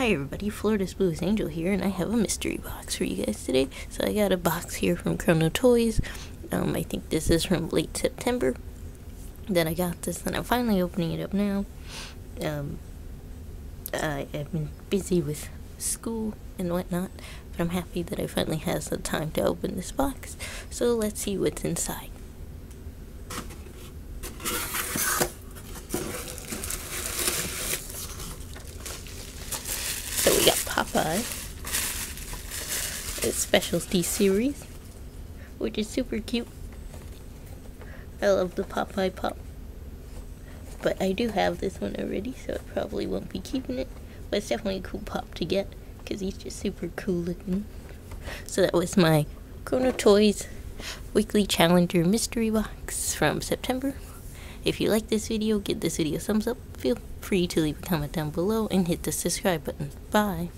Hi everybody, Florida's Bluest Angel here, and I have a mystery box for you guys today. So I got a box here from Chrono Toys. Um, I think this is from late September that I got this, and I'm finally opening it up now. Um, I have been busy with school and whatnot, but I'm happy that I finally have the time to open this box. So let's see what's inside. So we got Popeye, a specialty series, which is super cute. I love the Popeye Pop. But I do have this one already, so I probably won't be keeping it. But it's definitely a cool pop to get, because he's just super cool looking. So that was my Chrono Toys Weekly Challenger Mystery Box from September. If you like this video, give this video a thumbs up. Feel free to leave a comment down below and hit the subscribe button. Bye.